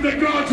The God's